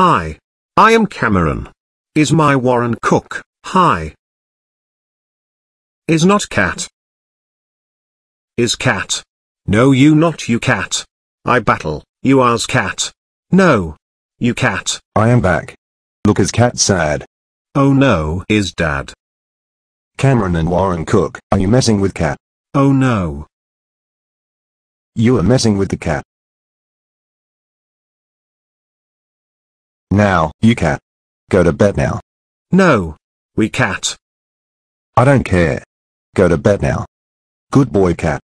Hi. I am Cameron. Is my Warren Cook? Hi. Is not cat. Is cat. No you not you cat. I battle, you as cat. No. You cat. I am back. Look is cat sad. Oh no is dad. Cameron and Warren Cook, are you messing with cat? Oh no. You are messing with the cat. Now, you cat. Go to bed now. No. We cat. I don't care. Go to bed now. Good boy cat.